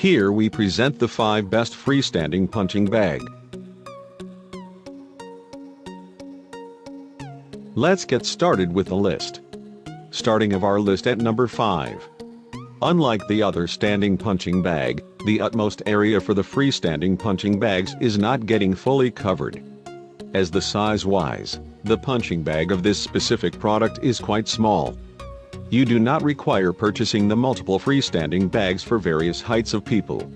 Here we present the 5 best freestanding punching bag. Let's get started with the list. Starting of our list at number 5. Unlike the other standing punching bag, the utmost area for the freestanding punching bags is not getting fully covered. As the size-wise, the punching bag of this specific product is quite small, you do not require purchasing the multiple freestanding bags for various heights of people.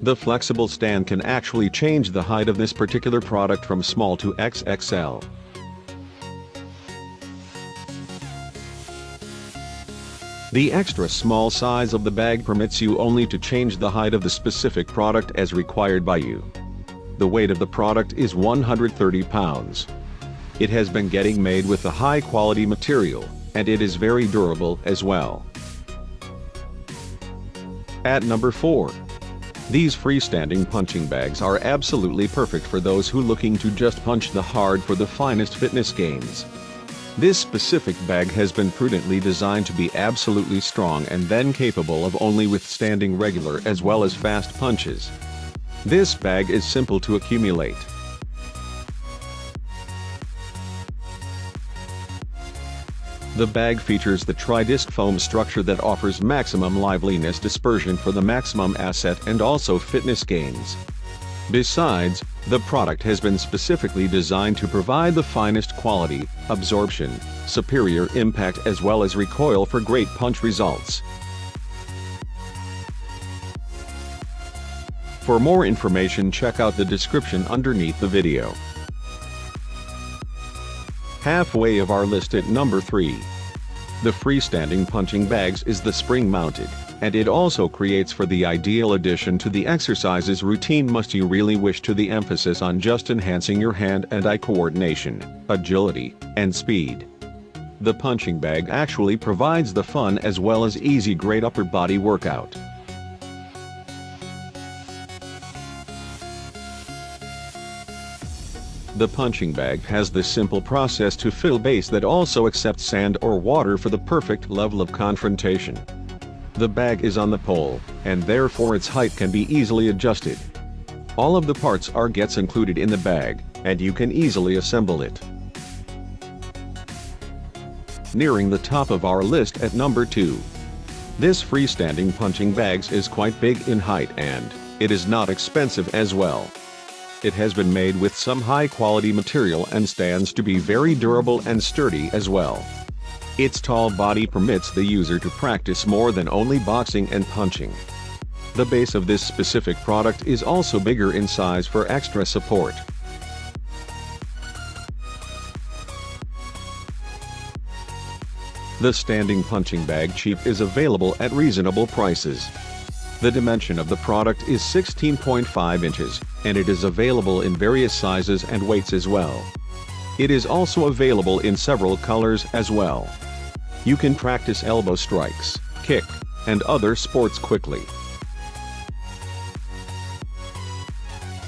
The flexible stand can actually change the height of this particular product from small to XXL. The extra small size of the bag permits you only to change the height of the specific product as required by you. The weight of the product is 130 pounds. It has been getting made with a high quality material, and it is very durable as well. At number 4. These freestanding punching bags are absolutely perfect for those who looking to just punch the hard for the finest fitness gains. This specific bag has been prudently designed to be absolutely strong and then capable of only withstanding regular as well as fast punches. This bag is simple to accumulate. The bag features the tri-disc foam structure that offers maximum liveliness dispersion for the maximum asset and also fitness gains. Besides, the product has been specifically designed to provide the finest quality, absorption, superior impact as well as recoil for great punch results. For more information check out the description underneath the video. Halfway of our list at number 3. The freestanding punching bags is the spring-mounted, and it also creates for the ideal addition to the exercises routine must you really wish to the emphasis on just enhancing your hand and eye coordination, agility, and speed. The punching bag actually provides the fun as well as easy great upper body workout. The punching bag has the simple process to fill base that also accepts sand or water for the perfect level of confrontation. The bag is on the pole, and therefore its height can be easily adjusted. All of the parts are gets included in the bag, and you can easily assemble it. Nearing the top of our list at number 2. This freestanding punching bags is quite big in height and, it is not expensive as well. It has been made with some high quality material and stands to be very durable and sturdy as well. Its tall body permits the user to practice more than only boxing and punching. The base of this specific product is also bigger in size for extra support. The standing punching bag cheap is available at reasonable prices. The dimension of the product is 16.5 inches, and it is available in various sizes and weights as well. It is also available in several colors as well. You can practice elbow strikes, kick, and other sports quickly.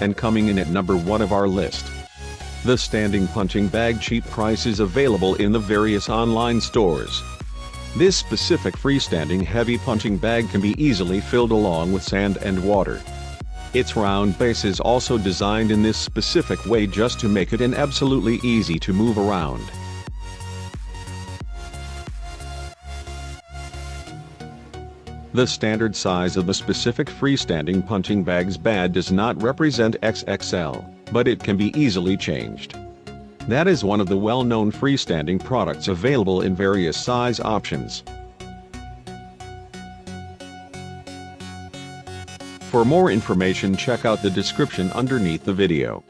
And coming in at number one of our list. The standing punching bag cheap price is available in the various online stores. This specific freestanding heavy punching bag can be easily filled along with sand and water. Its round base is also designed in this specific way just to make it an absolutely easy to move around. The standard size of the specific freestanding punching bag's bad does not represent XXL, but it can be easily changed. That is one of the well-known freestanding products available in various size options. For more information check out the description underneath the video.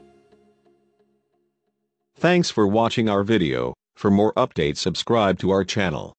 Thanks for watching our video. For more updates subscribe to our channel.